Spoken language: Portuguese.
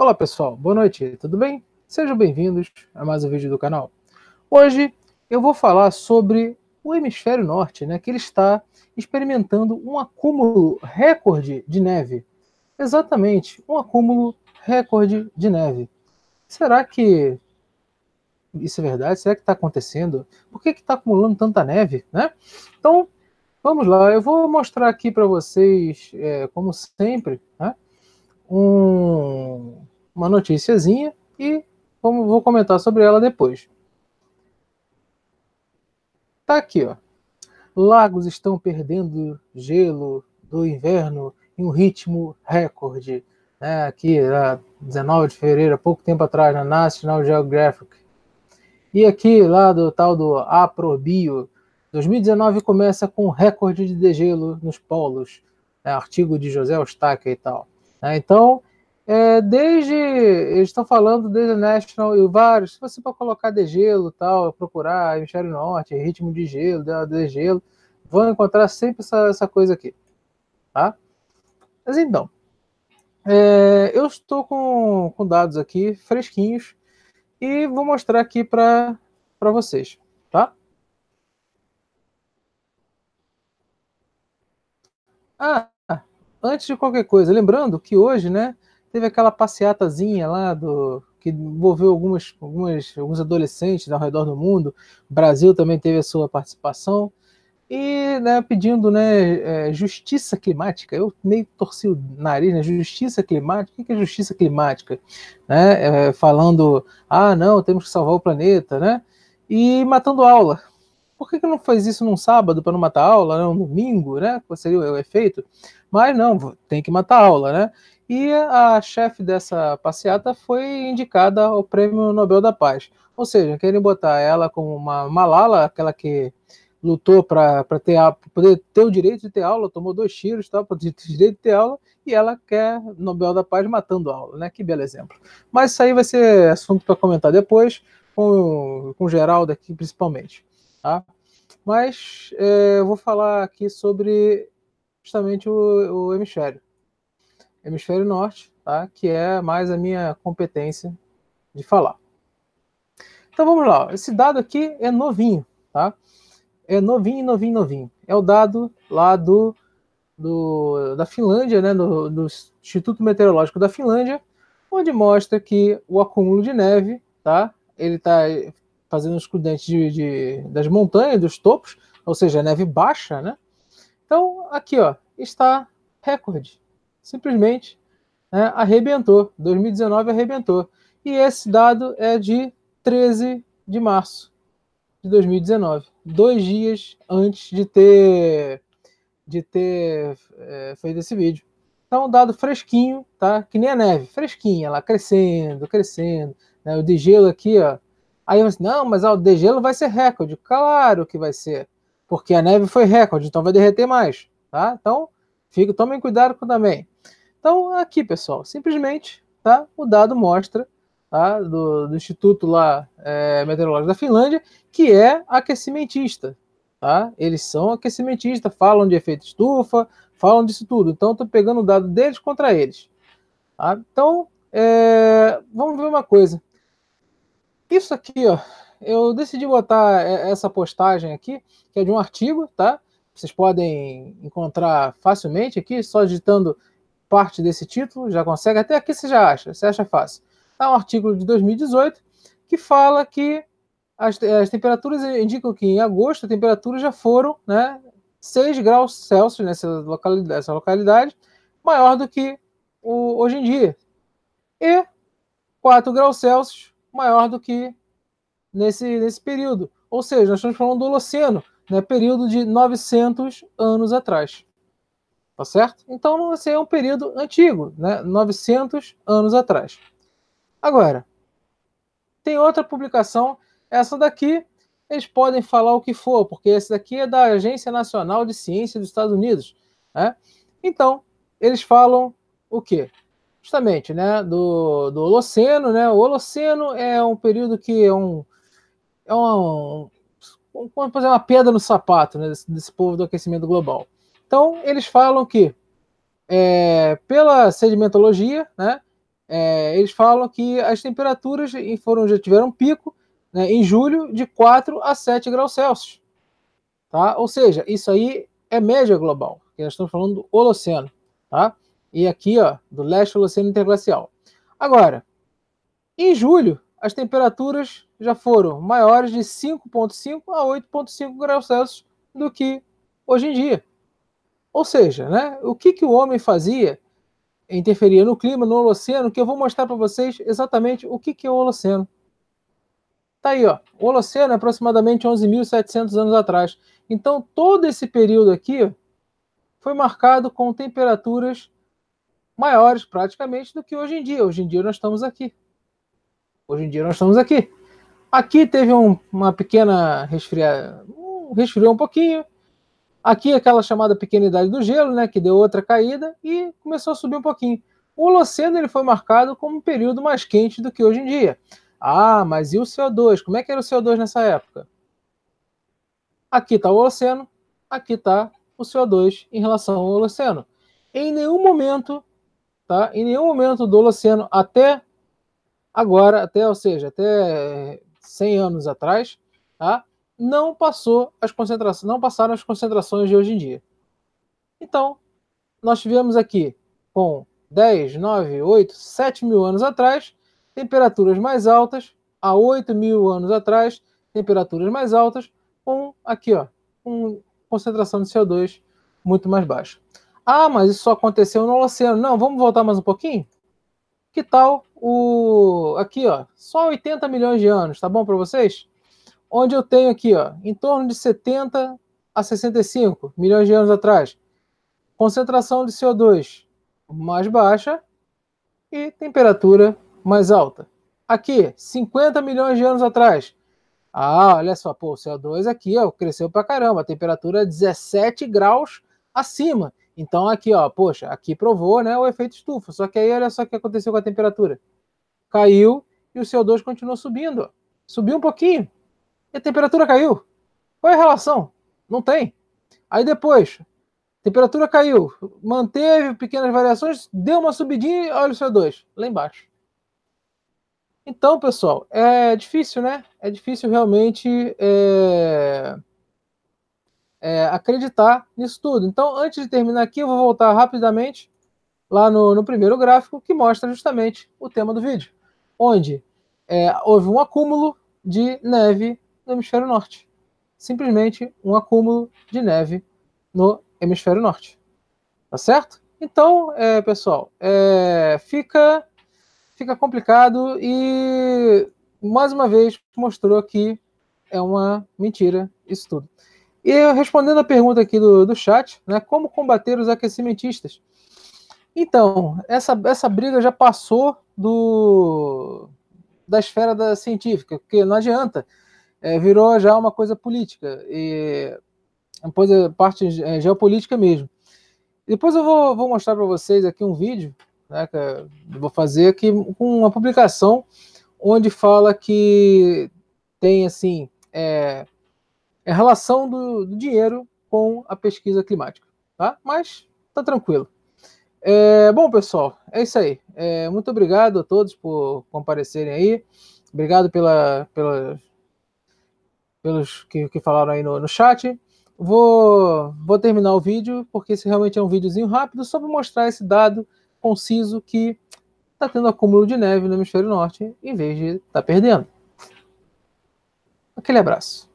Olá pessoal, boa noite, tudo bem? Sejam bem-vindos a mais um vídeo do canal. Hoje eu vou falar sobre o hemisfério norte, né, que ele está experimentando um acúmulo recorde de neve. Exatamente, um acúmulo recorde de neve. Será que isso é verdade? Será que está acontecendo? Por que está acumulando tanta neve? Né? Então, vamos lá. Eu vou mostrar aqui para vocês, é, como sempre, né, um, uma noticiazinha e vamos, vou comentar sobre ela depois. Tá aqui, ó. Lagos estão perdendo gelo do inverno em um ritmo recorde. Né? Aqui, 19 de fevereiro, pouco tempo atrás, na National Geographic. E aqui, lá do tal do Aprobio, 2019 começa com recorde de degelo nos polos. Né? Artigo de José Eustáquio e tal. Né? Então, é, desde. Eles estão falando desde National e vários. Se você for colocar de gelo tal, procurar hemisfério norte, ritmo de gelo, de gelo, vão encontrar sempre essa, essa coisa aqui. Tá? Mas então. É, eu estou com, com dados aqui fresquinhos e vou mostrar aqui para vocês. Tá? Ah, antes de qualquer coisa, lembrando que hoje, né? teve aquela passeatazinha lá do que envolveu algumas, algumas, alguns adolescentes ao redor do mundo. O Brasil também teve a sua participação. E né, pedindo né, é, justiça climática. Eu meio torci o nariz, né? Justiça climática. O que é justiça climática? Né, é, falando, ah, não, temos que salvar o planeta, né? E matando aula. Por que, que não faz isso num sábado para não matar aula, né? um domingo, né? Qual seria o efeito? Mas não, tem que matar aula, né? E a chefe dessa passeata foi indicada ao Prêmio Nobel da Paz. Ou seja, querem botar ela como uma Malala, aquela que lutou para ter, poder ter o direito de ter aula, tomou dois tiros para ter o direito de ter aula, e ela quer Nobel da Paz matando aula, né? Que belo exemplo. Mas isso aí vai ser assunto para comentar depois, com, com o Geraldo aqui principalmente. Tá? Mas é, eu vou falar aqui sobre justamente o, o hemisfério hemisfério norte, tá? que é mais a minha competência de falar. Então vamos lá, esse dado aqui é novinho, tá? É novinho, novinho, novinho. É o dado lá do, do da Finlândia, né? Do, do Instituto Meteorológico da Finlândia, onde mostra que o acúmulo de neve, tá? Ele está fazendo os excludente de, de, das montanhas, dos topos, ou seja, neve baixa, né? Então, aqui, ó, está recorde simplesmente né, arrebentou. 2019 arrebentou. E esse dado é de 13 de março de 2019, dois dias antes de ter de ter é, feito esse vídeo. Então, um dado fresquinho, tá? Que nem a neve, fresquinha, lá crescendo, crescendo. Né? O degelo aqui, ó. Aí você, não, mas ó, o degelo vai ser recorde. Claro que vai ser, porque a neve foi recorde, então vai derreter mais, tá? Então, fica, tomem cuidado também. Então, aqui, pessoal, simplesmente tá, o dado mostra tá, do, do Instituto lá, é, Meteorológico da Finlândia, que é aquecimentista. Tá? Eles são aquecimentistas, falam de efeito estufa, falam disso tudo. Então, estou pegando o dado deles contra eles. Tá? Então, é, vamos ver uma coisa. Isso aqui, ó, eu decidi botar essa postagem aqui, que é de um artigo, tá? Vocês podem encontrar facilmente aqui, só digitando parte desse título, já consegue, até aqui você já acha, você acha fácil. É um artigo de 2018 que fala que as, as temperaturas indicam que em agosto as temperaturas já foram né, 6 graus Celsius nessa localidade, nessa localidade maior do que o, hoje em dia. E 4 graus Celsius maior do que nesse, nesse período. Ou seja, nós estamos falando do Holoceno, né, período de 900 anos atrás. Tá certo? Então, esse é um período antigo, né? 900 anos atrás. Agora, tem outra publicação, essa daqui, eles podem falar o que for, porque essa daqui é da Agência Nacional de Ciência dos Estados Unidos, né? Então, eles falam o quê? Justamente, né, do, do Holoceno, né? O Holoceno é um período que é um é um, um, uma pedra no sapato né, desse, desse povo do aquecimento global. Então, eles falam que, é, pela sedimentologia, né, é, eles falam que as temperaturas foram, já tiveram pico né, em julho de 4 a 7 graus Celsius. Tá? Ou seja, isso aí é média global, que nós estamos falando do Holoceno. Tá? E aqui, ó, do leste Holoceno interglacial. Agora, em julho, as temperaturas já foram maiores de 5,5 a 8,5 graus Celsius do que hoje em dia. Ou seja, né, o que, que o homem fazia interferia no clima, no Holoceno, que eu vou mostrar para vocês exatamente o que, que é o Holoceno. Tá aí, ó. O Holoceno é aproximadamente 11.700 anos atrás. Então, todo esse período aqui foi marcado com temperaturas maiores, praticamente, do que hoje em dia. Hoje em dia nós estamos aqui. Hoje em dia nós estamos aqui. Aqui teve um, uma pequena resfriada, um, resfriou um pouquinho. Aqui aquela chamada pequenidade do gelo, né, que deu outra caída e começou a subir um pouquinho. O Holoceno ele foi marcado como um período mais quente do que hoje em dia. Ah, mas e o CO2? Como é que era o CO2 nessa época? Aqui está o Holoceno, aqui está o CO2 em relação ao Holoceno. Em nenhum momento, tá? Em nenhum momento do Holoceno até agora, até, ou seja, até 100 anos atrás, tá? Não passou as concentrações, não passaram as concentrações de hoje em dia. Então, nós tivemos aqui com 10, 9, 8, 7 mil anos atrás, temperaturas mais altas, há 8 mil anos atrás, temperaturas mais altas, com aqui, ó, com concentração de CO2 muito mais baixa. Ah, mas isso só aconteceu no oceano. Não, vamos voltar mais um pouquinho? Que tal o aqui, ó, só 80 milhões de anos, tá bom para vocês? Onde eu tenho aqui, ó, em torno de 70 a 65 milhões de anos atrás, concentração de CO2 mais baixa e temperatura mais alta. Aqui, 50 milhões de anos atrás. Ah, olha só, pô, o CO2 aqui ó, cresceu pra caramba, a temperatura é 17 graus acima. Então aqui, ó, poxa, aqui provou né, o efeito estufa. Só que aí olha só o que aconteceu com a temperatura. Caiu e o CO2 continuou subindo. Subiu um pouquinho e a temperatura caiu. Qual é a relação? Não tem. Aí depois, temperatura caiu, manteve pequenas variações, deu uma subidinha e olha o CO2 lá embaixo. Então, pessoal, é difícil, né? É difícil realmente é, é, acreditar nisso tudo. Então, antes de terminar aqui, eu vou voltar rapidamente lá no, no primeiro gráfico, que mostra justamente o tema do vídeo, onde é, houve um acúmulo de neve no hemisfério norte. Simplesmente um acúmulo de neve no hemisfério norte. Tá certo? Então, é, pessoal, é, fica fica complicado e mais uma vez mostrou que é uma mentira isso tudo. E respondendo a pergunta aqui do, do chat, né, como combater os aquecimentistas? Então, essa, essa briga já passou do, da esfera da científica, porque não adianta, é, virou já uma coisa política, e uma coisa, parte é, geopolítica mesmo. Depois eu vou, vou mostrar para vocês aqui um vídeo né, que eu vou fazer aqui com uma publicação onde fala que tem assim é, é relação do, do, dinheiro com a pesquisa climática, tá? Mas tá tranquilo. É, bom, pessoal, é isso aí. É, muito obrigado a todos por comparecerem aí. Obrigado pela, pela pelos que, que, falaram aí no, no chat. Vou, vou terminar o vídeo, porque esse realmente é um videozinho rápido, só para mostrar esse dado conciso que está tendo acúmulo de neve no hemisfério norte em vez de estar tá perdendo. Aquele abraço.